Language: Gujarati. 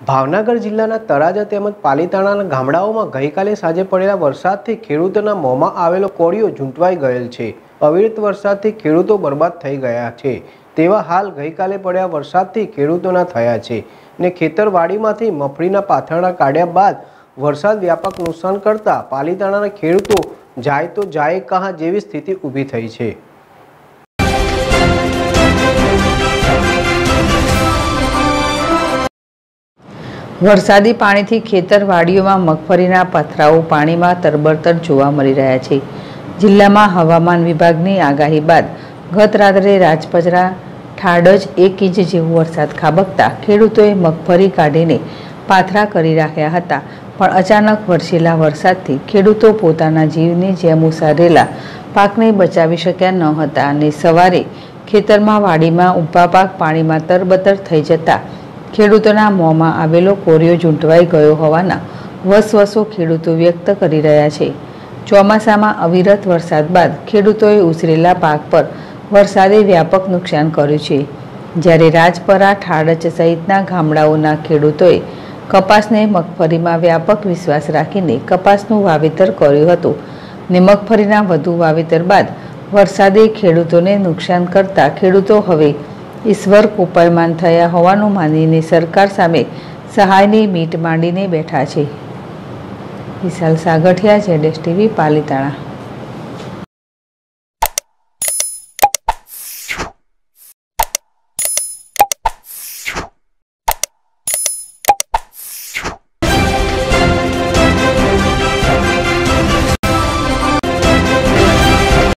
ભાવનગર જિલ્લાના તળાજા તેમજ પાલીતાણાના ગામડાઓમાં ગઈકાલે સાંજે પડેલા વરસાદથી ખેડૂતોના મોંમાં આવેલો કોળિયો ઝૂંટવાઈ ગયેલ છે. અવિરત વરસાદથી ખેડૂતો બરબાદ થઈ ગયા છે. તેવા હાલ ગઈકાલે પડ્યા વરસાદથી ખેડૂતોના થયા છે ને ખેતરવાડીમાંથી મફળીના પાથરણા કાઢ્યા બાદ વરસાદ વ્યાપક નુકસાન કરતા પાલીતાણાના ખેડૂતો જાય તો જાય કહા જેવી સ્થિતિ ઊભી થઈ છે. વરસાદી પાણીથી ખેતરવાડીઓમાં મગફળીના પથરાઓ પાણીમાં તરબરતર જોવા મળી રહ્યા છે. જિલ્લામાં હવામાન વિભાગની આગાહી બાદ ગત રાત્રે રાજપજરા, ઠાડજ એક ઇંચ જેવો વરસાદ ખાબકતા ખેડૂતોએ મગફળી કાઢીને પાથરા કરી રાખ્યા હતા. પણ અચાનક વરસેલા વરસાદથી ખેડૂતો પોતાના જીવની જેમ ઉસારેલા પાકને બચાવી શક્યા ન હતા અને સવારે ખેતરમાં વાડીમાં ઊભા પાક પાણીમાં તરબતર થઈ જતા ખેડૂતોના મોંમાં આવેલો કોરિયો ઝૂંટવાઈ ગયો હોવાના વસવસો ખેડૂતો વ્યક્ત કરી રહ્યા છે. ચોમાસામાં અવિરત વરસાદ બાદ ખેડૂતોએ ઉછરેલા પાક પર વરસાદે વ્યાપક નુકસાન કર્યું છે. જ્યારે રાજપરા ઠાડચ સહિતના ગામડાઓના ખેડૂતોએ કપાસને મગફળીમાં વ્યાપક વિશ્વાસ રાખીને કપાસનું વાવેતર કર્યું હતું ને મગફળીના વધુ વાવેતર બાદ વરસાદે ખેડૂતોને નુકસાન કરતા ખેડૂતો હવે ઈશ્વર કોપાયમાન થયા હોવાનું માનીને સરકાર સામે સહાયની મીટ માંડીને બેઠા છે. વિશાલ સાગઠિયા જેડેશ ટીવી, પાલીતાણા.